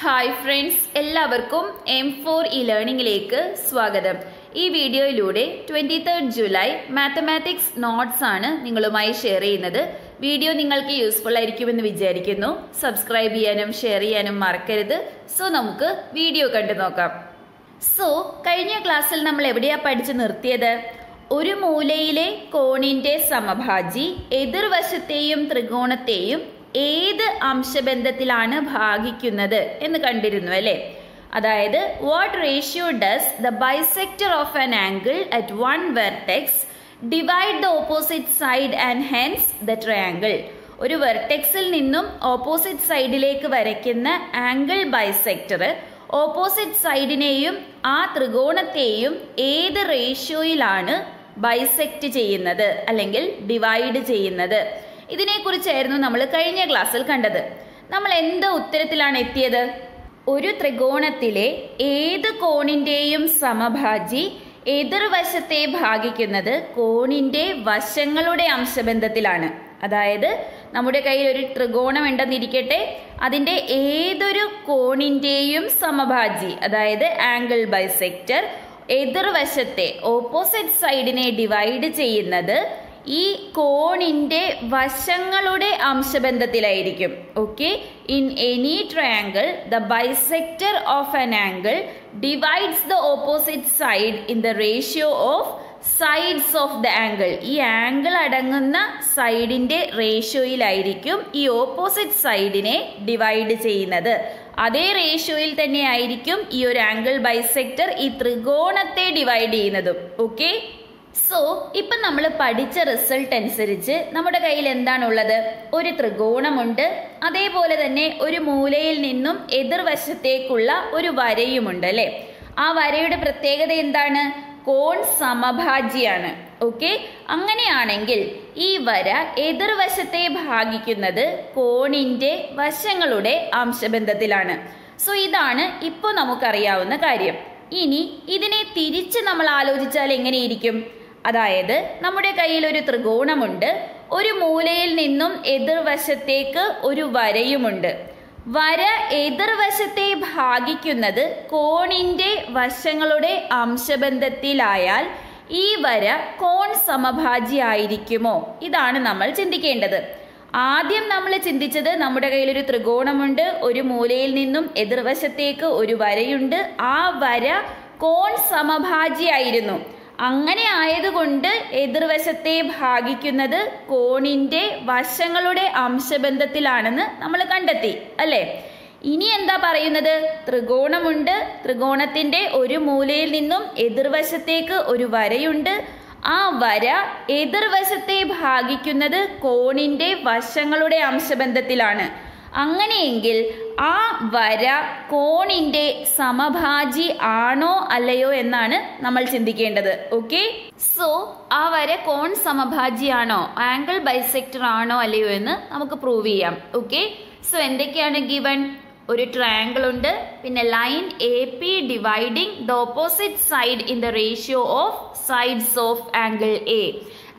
Hi friends എല്ലാവർക്കും M four E ലേണിംഗിലേക്ക് സ്വാഗതം. ഈ വീഡിയോയിലൂടെ twenty third July mathematics notes ആണ് നിങ്ങളുമായി ഷെയർ ചെയ്യുന്നത്. വീഡിയോ നിങ്ങൾക്ക് യൂസ്ഫുൾ ആയിരിക്കുമെന്ന് വിചാരിക്കുന്നു. സബ്സ്ക്രൈബ് ചെയ്യാനും ഷെയർ ചെയ്യാനും മറക്കരുത്. സോ നമുക്ക് വീഡിയോ കണ്ടു നോക്കാം. സോ കഴിഞ്ഞ ക്ലാസ്സിൽ നമ്മൾ എവിടെയാ പഠിച്ചു നിർത്തിയത്? ഒരു മൂലയിലെ കോണിന്റെ സമഭാജി എതിർവശത്തെയും ത്രികോണത്തെയും ഏത് അംശബന്ധത്തിലാണ് ഭാഗിക്കുന്നത് എന്ന് കണ്ടിരുന്നു അല്ലേ? അതായത് what ratio does the bisector of an angle at one vertex divide the opposite side and hence the triangle ഒരു വെർട്ടെക്സിൽ നിന്നും ഓപ്പോസിറ്റ് സൈഡിലേക്ക് വരയ്ക്കുന്ന ആംഗിൾ ബൈസെക്ടർ ഓപ്പോസിറ്റ് സൈഡിനെയും ആ ത്രികോണത്തെയും ഏത് റേഷ്യോയിലാണ് ബൈസെക്ട് ചെയ്യുന്നത്? അല്ലെങ്കിൽ ഡിവൈഡ് ചെയ്യുന്നത്? ഇതിനെക്കുറിച്ചായിരുന്നു നമ്മൾ കഴിഞ്ഞ ക്ലാസ്സിൽ കണ്ടത്. നമ്മൾ എന്ത് ഉത്തരത്തിലാണ് എത്തിയത്? ഒരു ത്രികോണത്തിലെ ഏത് കോണിന്റെയും സമഭാജി എതിർവശത്തെ ഭാഗിക്കുന്നത് കോണിന്റെ വശങ്ങളുടെ അംശബന്ധത്തിലാണ്. അതായത് നമ്മുടെ കയ്യിൽ ഒരു ത്രികോണം ഉണ്ടെന്നിരിക്കട്ടെ അതിന്റെ ഏതൊരു കോണിന്റെയും സമഭാജി അതായത് ആംഗിൾ ബൈസെക്ടർ എതിർവശത്തെ ഓപ്പോസിറ്റ് സൈഡിനെ ഡിവൈഡ് ചെയ്യുന്നത് ഈ കോണിന്റെ വശങ്ങളുടെ അംശബന്ധത്തിലായിരിക്കും. Okay in any triangle the bisector of an angle divides the opposite side in the ratio of sides of the angle ഈ ആംഗിൾ അടങ്ങുന്ന സൈഡിന്റെ റേഷ്യോയിലായിരിക്കും ഈ ഓപ്പോസിറ്റ് സൈഡിനെ ഡിവൈഡ് ചെയ്യുന്നത്. അതേ റേഷ്യോയിൽ തന്നെ ആയിരിക്കും ഈ ഒരു ആംഗിൾ ബൈസെക്ടർ ഈ ത്രികോണത്തെ ഡിവൈഡ് ചെയ്യുന്നതും. ഓക്കെ സോ ഇപ്പം നമ്മൾ പഠിച്ച റിസൾട്ട് അനുസരിച്ച് നമ്മുടെ കയ്യിൽ എന്താണുള്ളത്? ഒരു ത്രികോണമുണ്ട്. അതേപോലെ തന്നെ ഒരു മൂലയിൽ നിന്നും എതിർവശത്തേക്കുള്ള ഒരു വരയുമുണ്ട് അല്ലേ? ആ വരയുടെ പ്രത്യേകത എന്താണ്? കോൺ സമഭാജിയാണ്. ഓക്കെ അങ്ങനെയാണെങ്കിൽ ഈ വര എതിർവശത്തെ ഭാഗിക്കുന്നത് കോണിന്റെ വശങ്ങളുടെ അംശബന്ധത്തിലാണ്. സോ ഇതാണ് ഇപ്പോൾ നമുക്കറിയാവുന്ന കാര്യം. ഇനി ഇതിനെ തിരിച്ച് നമ്മൾ ആലോചിച്ചാൽ എങ്ങനെയിരിക്കും? അതായത് നമ്മുടെ കയ്യിൽ ഒരു ത്രികോണമുണ്ട് ഒരു മൂലയിൽ നിന്നും എതിർവശത്തേക്ക് ഒരു വരയുമുണ്ട്. വര എതിർവശത്തെ ഭാഗിക്കുന്നത് കോണിന്റെ വശങ്ങളുടെ അംശബന്ധത്തിലായാൽ ഈ വര കോൺ സമഭാജി ആയിരിക്കുമോ? ഇതാണ് നമ്മൾ ചിന്തിക്കേണ്ടത്. ആദ്യം നമ്മൾ ചിന്തിച്ചത് നമ്മുടെ കയ്യിൽ ഒരു ത്രികോണമുണ്ട് ഒരു മൂലയിൽ നിന്നും എതിർവശത്തേക്ക് ഒരു വരയുണ്ട്. ആ വര കോൺ സമഭാജിയായിരുന്നു അങ്ങനെ ആയതുകൊണ്ട് എതിർവശത്തെ ഭാഗിക്കുന്നത് കോണിന്റെ വശങ്ങളുടെ അംശബന്ധത്തിലാണെന്ന് നമ്മൾ കണ്ടെത്തി അല്ലേ? ഇനി എന്താ പറയുന്നത്? ത്രികോണമുണ്ട്. ത്രികോണത്തിന്റെ ഒരു മൂലയിൽ നിന്നും എതിർവശത്തേക്ക് ഒരു വരയുണ്ട്. ആ വര എതിർവശത്തെ ഭാഗിക്കുന്നത് കോണിന്റെ വശങ്ങളുടെ അംശബന്ധത്തിലാണ്. അങ്ങനെയെങ്കിൽ ആ വര കോണിന്റെ സമഭാജി ആണോ അല്ലയോ എന്നാണ് നമ്മൾ ചിന്തിക്കേണ്ടത്. ഓക്കെ സോ ആ വര കോൺ സമഭാജി ആണോ? ആംഗിൾ ബൈസെക്ടർ ആണോ അല്ലയോ എന്ന് നമുക്ക് പ്രൂവ് ചെയ്യാം. ഓക്കെ സോ എന്തൊക്കെയാണ് ഗിവൺ ഒരു ട്രയാങ്കിൾ ഉണ്ട്. പിന്നെ line A P dividing the opposite side in the ratio of sides of angle A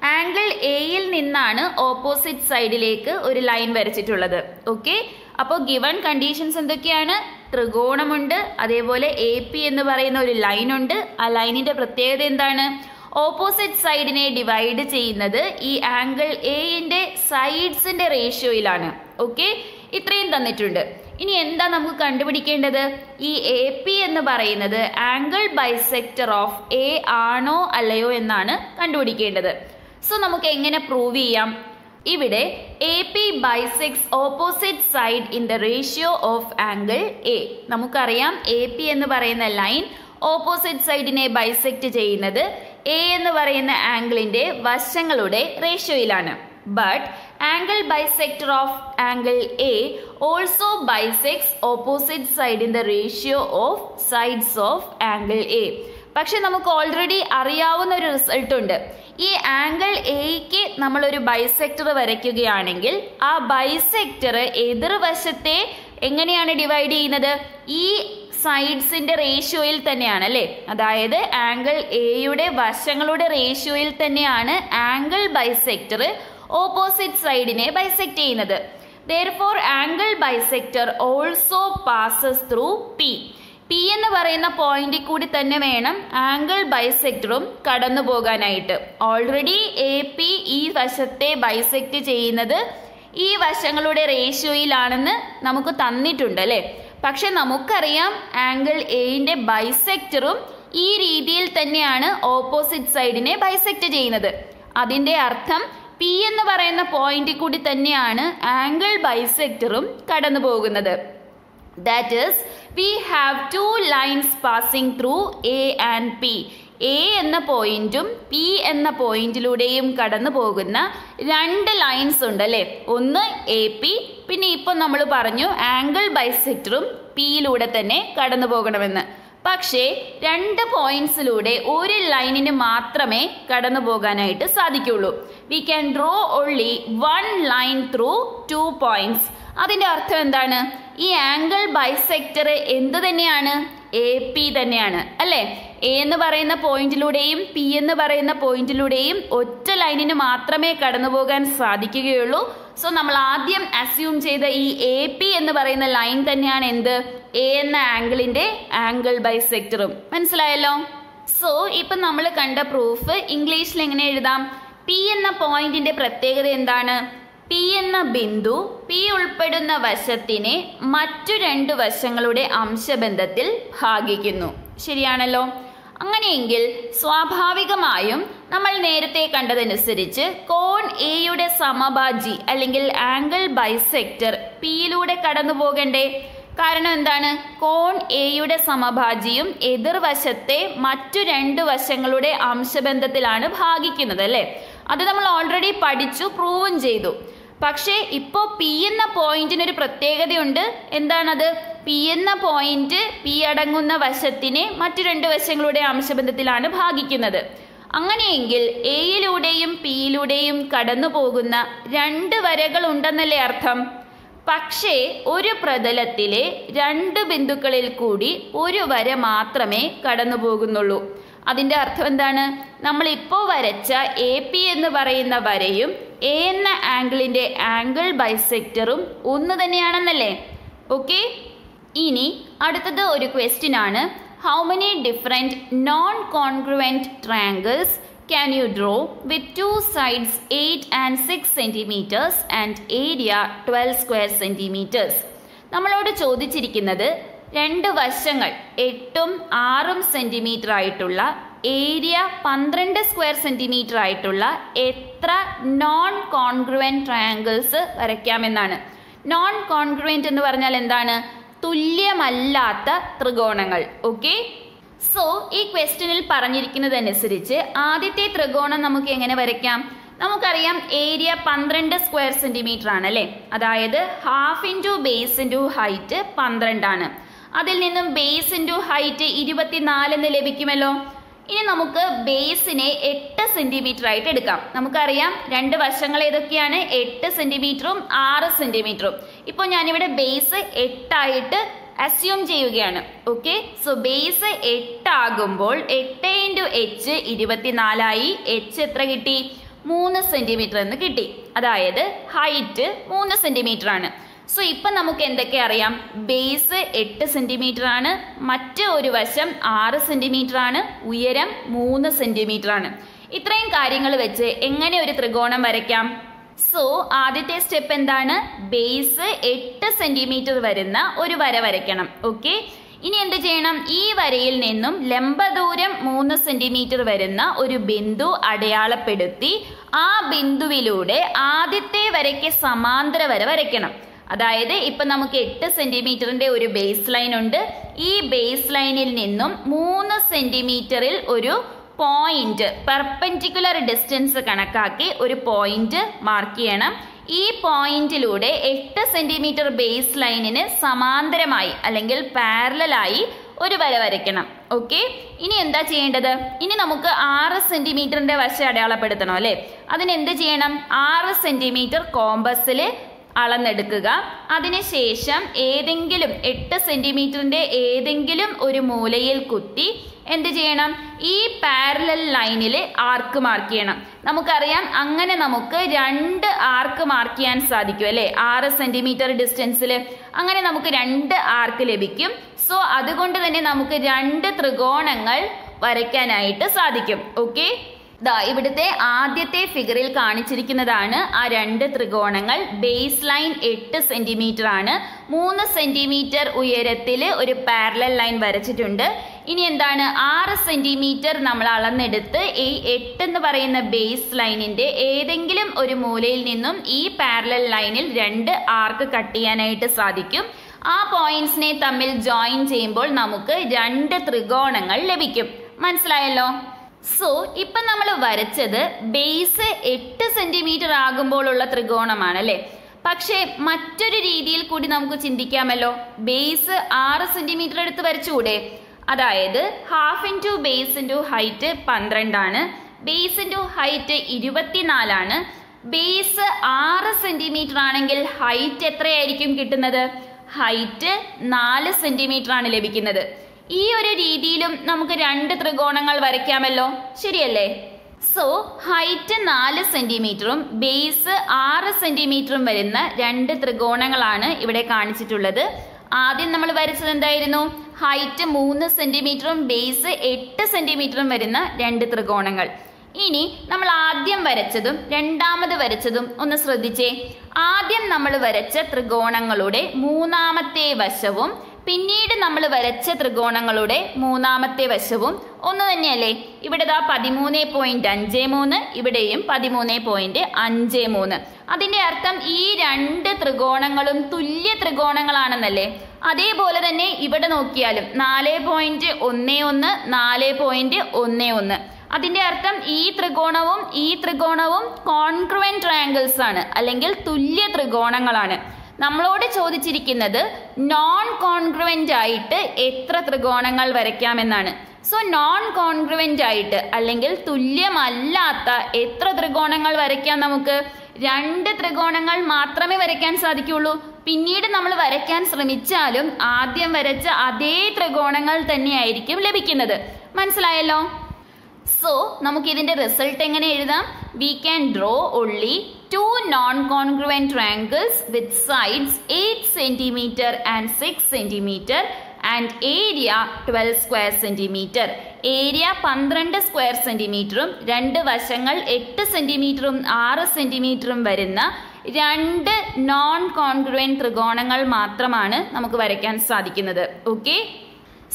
angle എയിൽ നിന്നാണ് ഓപ്പോസിറ്റ് സൈഡിലേക്ക് ഒരു ലൈൻ വരച്ചിട്ടുള്ളത്. ഓക്കെ അപ്പോൾ ഗിവൺ കണ്ടീഷൻസ് എന്തൊക്കെയാണ്? ത്രികോണമുണ്ട്. അതേപോലെ എ പി എന്ന് പറയുന്ന ഒരു ലൈൻ ഉണ്ട്. ആ ലൈനിന്റെ പ്രത്യേകത എന്താണ്? ഓപ്പോസിറ്റ് സൈഡിനെ ഡിവൈഡ് ചെയ്യുന്നത് ഈ ആംഗിൾ എയിന്റെ സൈഡ്സിന്റെ റേഷ്യോയിലാണ് ഓക്കെ ഇത്രയും തന്നിട്ടുണ്ട്. ഇനി എന്താ നമുക്ക് കണ്ടുപിടിക്കേണ്ടത്? ഈ എ പി എന്ന് പറയുന്നത് ആംഗിൾ ബൈസെക്ടർ ഓഫ് എ ആണോ അല്ലയോ എന്നാണ് കണ്ടുപിടിക്കേണ്ടത്. സോ നമുക്ക് എങ്ങനെ പ്രൂവ് ചെയ്യാം? ഇവിടെ A P bisects opposite side in the ratio of angle A നമുക്കറിയാം എ പി എന്ന് പറയുന്ന ലൈൻ ഓപ്പോസിറ്റ് സൈഡിനെ ബൈസെക്ട് ചെയ്യുന്നത് എ എന്ന് പറയുന്ന ആംഗിളിന്റെ വശങ്ങളുടെ റേഷ്യോയിലാണ് but angle bisector of angle A also bisects opposite side in the ratio of sides of angle A പക്ഷെ നമുക്ക് ഓൾറെഡി അറിയാവുന്ന ഒരു റിസൾട്ട് ഉണ്ട്. ഈ ആംഗിൾ എയ്ക്ക് നമ്മൾ ഒരു ബൈസെക്ടർ വരയ്ക്കുകയാണെങ്കിൽ ആ ബൈസെക്ടർ എതിർവശത്തെ എങ്ങനെയാണ് ഡിവൈഡ് ചെയ്യുന്നത്? ഈ സൈഡ്സിന്റെ റേഷ്യോയിൽ തന്നെയാണ് അല്ലേ? അതായത് ആംഗിൾ എയുടെ വശങ്ങളുടെ റേഷ്യോയിൽ തന്നെയാണ് ആംഗിൾ ബൈസെക്ടർ ഓപ്പോസിറ്റ് സൈഡിനെ ബൈസെക്ട് ചെയ്യുന്നത്. Therefore angle bisector also passes through P P എന്ന് പറയുന്ന പോയിന്റിൽ കൂടി തന്നെ വേണം ആംഗിൾ ബൈസെക്ടറും കടന്നു പോകാനായിട്ട്. ഓൾറെഡി എ പി ഈ വശത്തെ ബൈസെക്ട് ചെയ്യുന്നത് ഈ വശങ്ങളുടെ റേഷ്യോയിലാണെന്ന് നമുക്ക് തന്നിട്ടുണ്ട് അല്ലേ? പക്ഷെ നമുക്കറിയാം ആംഗിൾ എന്റെ ബൈസെക്ടറും ഈ രീതിയിൽ തന്നെയാണ് ഓപ്പോസിറ്റ് സൈഡിനെ ബൈസെക്ട് ചെയ്യുന്നത്. അതിന്റെ അർത്ഥം പി എന്ന് പറയുന്ന പോയിന്റിൽ കൂടി തന്നെയാണ് ആംഗിൾ ബൈസെക്ടറും കടന്നു പോകുന്നത്. That is, we have two lines passing through A and P. A എന്ന പോയിന്റും പി എന്ന പോയിന്റിലൂടെയും കടന്നു പോകുന്ന രണ്ട് ലൈൻസ് ഉണ്ട് അല്ലേ? ഒന്ന് എ പി പിന്നെ ഇപ്പം നമ്മൾ പറഞ്ഞു ആംഗിൾ ബൈസെക്ടറും പിയിലൂടെ തന്നെ കടന്നു പോകണമെന്ന്. പക്ഷേ രണ്ട് പോയിന്റ്സിലൂടെ ഒരു ലൈനിന് മാത്രമേ കടന്നു പോകാനായിട്ട് സാധിക്കുള്ളൂ. We can draw only one line through two points അതിന്റെ അർത്ഥം എന്താണ്? ഈ ആംഗിൾ ബൈസെക്ടർ എന്ത് തന്നെയാണ്? എ പി തന്നെയാണ്. അല്ലേ? എ എന്ന് പറയുന്ന പോയിന്റിലൂടെയും പി എന്ന് പറയുന്ന പോയിന്റിലൂടെയും ഒറ്റ ലൈനിന് മാത്രമേ കടന്നു പോകാൻ സാധിക്കുകയുള്ളൂ. സോ നമ്മൾ ആദ്യം അസ്യൂം ചെയ്ത ഈ എ പി എന്ന് പറയുന്ന ലൈൻ തന്നെയാണ് എന്ത്? എ എന്ന ആംഗിളിന്റെ ആംഗിൾ ബൈസെക്ടറും മനസ്സിലായല്ലോ? സോ ഇപ്പൊ നമ്മൾ കണ്ട പ്രൂഫ് ഇംഗ്ലീഷിൽ എങ്ങനെ എഴുതാം? പി എന്ന പോയിന്റിന്റെ പ്രത്യേകത എന്താണ്? പി എന്ന ബിന്ദു പി ഉൾപ്പെടുന്ന വശത്തിനെ മറ്റു രണ്ട് വശങ്ങളുടെ അംശബന്ധത്തിൽ ഭാഗിക്കുന്നു. ശരിയാണല്ലോ? അങ്ങനെയെങ്കിൽ സ്വാഭാവികമായും നമ്മൾ നേരത്തെ കണ്ടതനുസരിച്ച് കോൺ എയുടെ സമഭാജി അല്ലെങ്കിൽ ആംഗിൾ ബൈസെക്ടർ പിയിലൂടെ കടന്നു പോകണ്ടേ? കാരണം എന്താണ്? കോൺ എയുടെ സമഭാജിയും എതിർവശത്തെ മറ്റു രണ്ട് വശങ്ങളുടെ അംശബന്ധത്തിലാണ് ഭാഗിക്കുന്നത് അല്ലേ? അത് നമ്മൾ ഓൾറെഡി പഠിച്ചു പ്രൂവും ചെയ്തു. പക്ഷേ ഇപ്പോൾ പി എന്ന പോയിന്റിന് ഒരു പ്രത്യേകതയുണ്ട്. എന്താണത്? പി എന്ന പോയിന്റ് പി അടങ്ങുന്ന വശത്തിനെ മറ്റു രണ്ട് വശങ്ങളുടെ അംശബന്ധത്തിലാണ് ഭാഗിക്കുന്നത്. അങ്ങനെയെങ്കിൽ എയിലൂടെയും പിയിലൂടെയും കടന്നു പോകുന്ന രണ്ട് വരകൾ ഉണ്ടെന്നല്ലേ അർത്ഥം? പക്ഷേ ഒരു പ്രതലത്തിലെ രണ്ട് ബിന്ദുക്കളിൽ കൂടി ഒരു വര മാത്രമേ കടന്നു പോകുന്നുള്ളൂ അതിന്റെ അർത്ഥം എന്താണ്? നമ്മൾ ഇപ്പോൾ വരച്ച എ പി എന്ന് പറയുന്ന വരയും എ എന്ന ആംഗിളിന്റെ ആംഗിൾ ബൈസെക്ടറും ഒന്ന് തന്നെയാണെന്നല്ലേ? ഓക്കെ ഇനി അടുത്തത് ഒരു ക്വസ്റ്റ്യൻ ആണ്. How many different non congruent triangles can you draw with two sides eight and six centimetres and area twelve square centimetres നമ്മളോട് ചോദിച്ചിരിക്കുന്നത് രണ്ട് വശങ്ങൾ എട്ടും ആറും സെന്റിമീറ്റർ ആയിട്ടുള്ള ഏരിയ പന്ത്രണ്ട് സ്ക്വയർ സെന്റിമീറ്റർ ആയിട്ടുള്ള എത്ര നോൺ കോൺഗ്രുവൻ ട്രയാങ്കിൾസ് വരയ്ക്കാമെന്നാണ്. നോൺ കോൺഗ്രുവന്റ് എന്ന് പറഞ്ഞാൽ എന്താണ്? തുല്യമല്ലാത്ത ത്രികോണങ്ങൾ. ഓക്കെ സോ ഈ ക്വസ്റ്റ്യനിൽ പറഞ്ഞിരിക്കുന്നതനുസരിച്ച് ആദ്യത്തെ ത്രികോണം നമുക്ക് എങ്ങനെ വരയ്ക്കാം? നമുക്കറിയാം ഏരിയ പന്ത്രണ്ട് സ്ക്വയർ സെന്റിമീറ്റർ ആണ് അല്ലേ? അതായത് half into base into height പന്ത്രണ്ടാണ്. അതിൽ നിന്നും ബേസ് ഇന്റു ഹൈറ്റ് ഇരുപത്തിനാല് എന്ന് ലഭിക്കുമല്ലോ? ഇനി നമുക്ക് ബേസിനെ എട്ട് സെന്റിമീറ്റർ ആയിട്ട് എടുക്കാം. നമുക്കറിയാം രണ്ട് വശങ്ങൾ ഏതൊക്കെയാണ്? എട്ട് സെന്റിമീറ്ററും ആറ് സെന്റിമീറ്ററും ഇപ്പോൾ ഞാനിവിടെ ബേസ് എട്ടായിട്ട് അസ്യൂം ചെയ്യുകയാണ്. ഓക്കെ സോ ബേസ് എട്ടാകുമ്പോൾ എട്ട് ഇന്റു എച്ച് ഇരുപത്തിനാലായി എച്ച് എത്ര കിട്ടി? മൂന്ന് സെന്റിമീറ്റർ എന്ന് കിട്ടി. അതായത് ഹൈറ്റ് മൂന്ന് സെന്റിമീറ്റർ ആണ്. സോ ഇപ്പം നമുക്ക് എന്തൊക്കെ അറിയാം? ബേസ് എട്ട് സെന്റിമീറ്റർ ആണ് മറ്റ് ഒരു വശം ആറ് സെന്റിമീറ്റർ ആണ് ഉയരം മൂന്ന് സെന്റിമീറ്റർ ആണ്. ഇത്രയും കാര്യങ്ങൾ വെച്ച് എങ്ങനെ ഒരു ത്രികോണം വരയ്ക്കാം? സോ ആദ്യത്തെ സ്റ്റെപ്പ് എന്താണ്? ബേസ് എട്ട് സെന്റിമീറ്റർ വരുന്ന ഒരു വര വരയ്ക്കണം ഓക്കെ ഇനി എന്ത് ചെയ്യണം? ഈ വരയിൽ നിന്നും ലംബദൂരം മൂന്ന് സെന്റിമീറ്റർ വരുന്ന ഒരു ബിന്ദു അടയാളപ്പെടുത്തി ആ ബിന്ദുവിലൂടെ ആദ്യത്തെ വരയ്ക്ക് സമാന്തര വര വരയ്ക്കണം. അതായത് ഇപ്പൊ നമുക്ക് എട്ട് സെന്റിമീറ്ററിന്റെ ഒരു ബേസ് ലൈൻ ഉണ്ട്. ഈ ബേസ് ലൈനിൽ നിന്നും മൂന്ന് സെന്റിമീറ്ററിൽ ഒരു പോയിന്റ് പെർപെൻഡിക്കുലർ ഡിസ്റ്റൻസ് കണക്കാക്കി ഒരു പോയിന്റ് മാർക്ക് ചെയ്യണം. ഈ പോയിന്റിലൂടെ എട്ട് സെന്റിമീറ്റർ ബേസ് ലൈനിന് സമാന്തരമായി അല്ലെങ്കിൽ പാരലായി ഒരു വര വരയ്ക്കണം. ഓക്കെ ഇനി എന്താ ചെയ്യേണ്ടത്? ഇനി നമുക്ക് ആറ് സെന്റിമീറ്ററിന്റെ വശം അടയാളപ്പെടുത്തണം അല്ലേ? അതിന് എന്ത് ചെയ്യണം? ആറ് സെന്റിമീറ്റർ കോമ്പസിൽ അളന്നെടുക്കുക. അതിനുശേഷം ഏതെങ്കിലും എട്ട് സെന്റിമീറ്ററിന്റെ ഏതെങ്കിലും ഒരു മൂലയിൽ കുത്തി എന്ത് ചെയ്യണം? ഈ പാരലൽ ലൈനിൽ ആർക്ക് മാർക്ക് ചെയ്യണം. നമുക്കറിയാം അങ്ങനെ നമുക്ക് രണ്ട് ആർക്ക് മാർക്ക് ചെയ്യാൻ സാധിക്കും അല്ലേ? ആറ് സെന്റിമീറ്റർ ഡിസ്റ്റൻസിൽ അങ്ങനെ നമുക്ക് രണ്ട് ആർക്ക് ലഭിക്കും. സോ അതുകൊണ്ട് തന്നെ നമുക്ക് രണ്ട് ത്രികോണങ്ങൾ വരയ്ക്കാനായിട്ട് സാധിക്കും. ഓക്കെ ദാ ഇവിടുത്തെ ആദ്യത്തെ ഫിഗറിൽ കാണിച്ചിരിക്കുന്നതാണ് ആ രണ്ട് ത്രികോണങ്ങൾ. ബേസ് ലൈൻ എട്ട് സെന്റിമീറ്റർ ആണ്. മൂന്ന് സെന്റിമീറ്റർ ഉയരത്തിൽ ഒരു പാരലൽ ലൈൻ വരച്ചിട്ടുണ്ട്. ഇനി എന്താണ്? ആറ് സെന്റിമീറ്റർ നമ്മൾ അളന്നെടുത്ത് ഈ എട്ട് എന്ന് പറയുന്ന ബേസ് ലൈനിന്റെ ഏതെങ്കിലും ഒരു മൂലയിൽ നിന്നും ഈ പാരലൽ ലൈനിൽ രണ്ട് ആർക്ക് കട്ട് ചെയ്യാനായിട്ട് സാധിക്കും. ആ പോയിന്റ്സിനെ തമ്മിൽ ജോയിൻ ചെയ്യുമ്പോൾ നമുക്ക് രണ്ട് ത്രികോണങ്ങൾ ലഭിക്കും. മനസ്സിലായല്ലോ? സോ ഇപ്പൊ നമ്മൾ വരച്ചത് ബേസ് എട്ട് സെന്റിമീറ്റർ ആകുമ്പോഴുള്ള ത്രികോണമാണ് അല്ലെ? പക്ഷേ മറ്റൊരു രീതിയിൽ കൂടി നമുക്ക് ചിന്തിക്കാമല്ലോ. ബേസ് ആറ് സെന്റിമീറ്റർ എടുത്ത് വരച്ചുകൂടെ അതായത് half into base into height പന്ത്രണ്ടാണ്. ബേസ് ഇന്റു ഹൈറ്റ് ഇരുപത്തിനാലാണ്. ബേസ് ആറ് സെന്റിമീറ്റർ ആണെങ്കിൽ ഹൈറ്റ് എത്രയായിരിക്കും കിട്ടുന്നത്? ഹൈറ്റ് നാല് സെന്റിമീറ്റർ ആണ് ലഭിക്കുന്നത്. ഈ ഒരു രീതിയിലും നമുക്ക് രണ്ട് ത്രികോണങ്ങൾ വരയ്ക്കാമല്ലോ. ശരിയല്ലേ? സോ ഹൈറ്റ് നാല് സെന്റിമീറ്ററും ബേസ് ആറ് സെന്റിമീറ്ററും വരുന്ന രണ്ട് ത്രികോണങ്ങളാണ് ഇവിടെ കാണിച്ചിട്ടുള്ളത്. ആദ്യം നമ്മൾ വരച്ചത് എന്തായിരുന്നു? ഹൈറ്റ് മൂന്ന് സെന്റിമീറ്ററും ബേസ് എട്ട് സെന്റിമീറ്ററും വരുന്ന രണ്ട് ത്രികോണങ്ങൾ. ഇനി നമ്മൾ ആദ്യം വരച്ചതും രണ്ടാമത് വരച്ചതും ഒന്ന് ശ്രദ്ധിച്ചേ. ആദ്യം നമ്മൾ വരച്ച ത്രികോണങ്ങളുടെ മൂന്നാമത്തെ വശവും പിന്നീട് നമ്മൾ വരച്ച ത്രികോണങ്ങളുടെ മൂന്നാമത്തെ വശവും ഒന്ന് തന്നെയല്ലേ? ഇവിടെ ദാ പതിമൂന്ന് പോയിന്റ് അഞ്ച് മൂന്ന് ഇവിടെയും പതിമൂന്ന് പോയിന്റ് അഞ്ച് മൂന്ന്. അതിന്റെ അർത്ഥം ഈ രണ്ട് ത്രികോണങ്ങളും തുല്യ ത്രികോണങ്ങളാണെന്നല്ലേ? അതേപോലെ തന്നെ ഇവിടെ നോക്കിയാലും നാല് പോയിന്റ് ഒന്ന് ഒന്ന് നാല് പോയിന്റ് ഒന്ന് ഒന്ന്. അതിന്റെ അർത്ഥം ഈ ത്രികോണവും ഈ ത്രികോണവും കോൺക്രുവൻ ട്രയാങ്കിൾസ് ആണ് അല്ലെങ്കിൽ തുല്യ ത്രികോണങ്ങളാണ്. നമ്മളോട് ചോദിച്ചിരിക്കുന്നത് നോൺ കോൺഗ്രുവന്റ് ആയിട്ട് എത്ര ത്രികോണങ്ങൾ വരയ്ക്കാമെന്നാണ്. സോ നോൺ കോൺഗ്രുവന്റ് ആയിട്ട് അല്ലെങ്കിൽ തുല്യമല്ലാത്ത എത്ര ത്രികോണങ്ങൾ വരയ്ക്കാം നമുക്ക്? രണ്ട് ത്രികോണങ്ങൾ മാത്രമേ വരയ്ക്കാൻ സാധിക്കുള്ളൂ. പിന്നീട് നമ്മൾ വരയ്ക്കാൻ ശ്രമിച്ചാലും ആദ്യം വരച്ച അതേ ത്രികോണങ്ങൾ തന്നെയായിരിക്കും ലഭിക്കുന്നത്. മനസ്സിലായല്ലോ? സോ നമുക്ക് ഇതിന്റെ റിസൾട്ട് എങ്ങനെ എഴുതാം? We can draw only two congruent triangles with sides eight centimetre and six centimetre and area twelve square centimetre area പന്ത്രണ്ട് സ്ക്വയർ സെന്റിമീറ്ററും രണ്ട് വശങ്ങൾ എട്ട് സെന്റിമീറ്ററും ആറ് സെന്റിമീറ്ററും വരുന്ന രണ്ട് നോൺ കോൺഗ്രുവൻ ത്രികോണങ്ങൾ മാത്രമാണ് നമുക്ക് വരയ്ക്കാൻ സാധിക്കുന്നത്. ഓക്കെ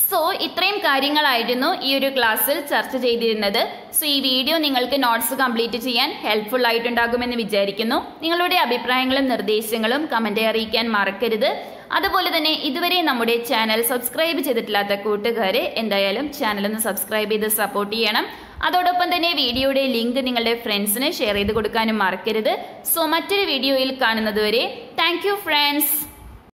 സോ ഇത്രയും കാര്യങ്ങളായിരുന്നു ഈ ഒരു ക്ലാസ്സിൽ ചർച്ച ചെയ്തിരുന്നത്. സോ ഈ വീഡിയോ നിങ്ങൾക്ക് നോട്ട്സ് കംപ്ലീറ്റ് ചെയ്യാൻ ഹെൽപ്ഫുൾ ആയിട്ടുണ്ടാകുമെന്ന് വിചാരിക്കുന്നു. നിങ്ങളുടെ അഭിപ്രായങ്ങളും നിർദ്ദേശങ്ങളും കമന്റ് അറിയിക്കാൻ മറക്കരുത്. അതുപോലെ തന്നെ ഇതുവരെ നമ്മുടെ ചാനൽ സബ്സ്ക്രൈബ് ചെയ്തിട്ടില്ലാത്ത കൂട്ടുകാരെ എന്തായാലും ചാനൽ ഒന്ന് സബ്സ്ക്രൈബ് ചെയ്ത് സപ്പോർട്ട് ചെയ്യണം. അതോടൊപ്പം തന്നെ വീഡിയോയുടെ ലിങ്ക് നിങ്ങളുടെ ഫ്രണ്ട്സിന് ഷെയർ ചെയ്ത് കൊടുക്കാനും മറക്കരുത്. സോ മറ്റൊരു വീഡിയോയിൽ കാണുന്നതുവരെ താങ്ക് യു ഫ്രണ്ട്സ്